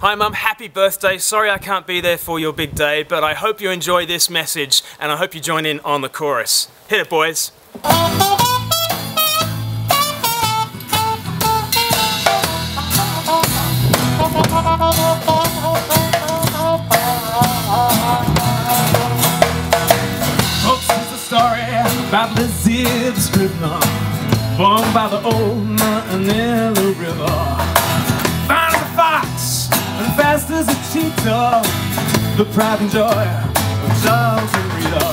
Hi Mum, happy birthday. Sorry I can't be there for your big day, but I hope you enjoy this message and I hope you join in on the chorus. Hit it, boys. Folks, story about Lizzie the Scrivener, born by the old Manila the pride and joy of Charles and Rita.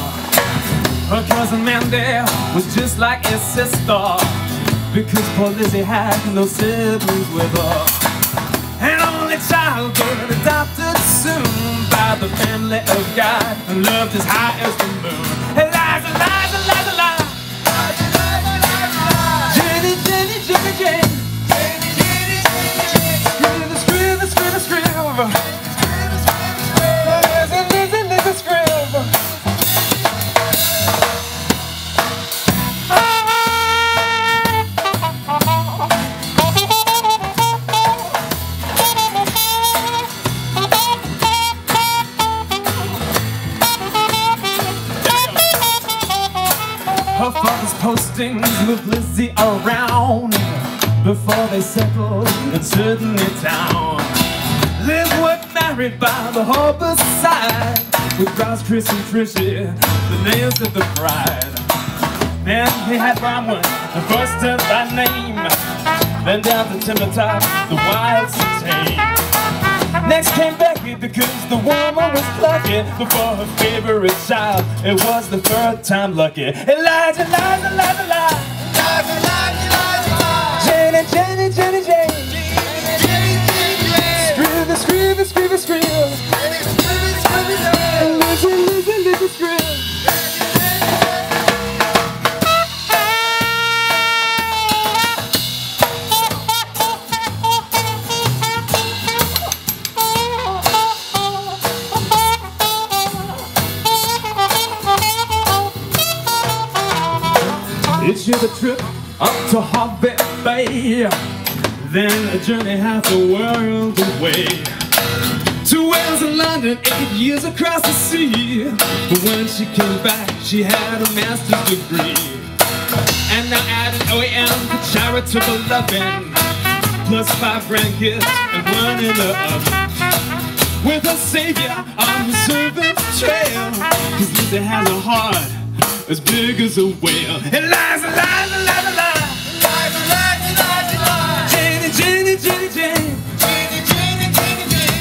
Her cousin Mandy was just like his sister, because poor Lizzie had no siblings with her. An only child, adopted soon by the family of God and loved as high as the moon. Eliza. Jenny, Jenny, Jenny, Her father's postings moved Lizzie around before they settled in Sydney town. Liz was married by the harbor side with Ross, Chris, and Trishy, the names of the bride. Then he had Bronwyn, the first by name. Then down to Timber Top, the wild and tame. The woman was plucky. Before her favorite child, it was the third time lucky. Elijah, Elijah, Elijah, It's you the trip up to Hervey Bay? Then a journey half the world away. To Wales and London, eight years across the sea. But when she came back, she had a master's degree. And now at an OAM for charitable loving. Plus five grandkids and one in the oven. With a savior on the servant's trail. Cause Lizzie has a heart as big as a whale. And lies, and lies, and lies, and Jenny, Jenny, Jenny, Jenny. Jenny, Jenny, Jenny, Jenny.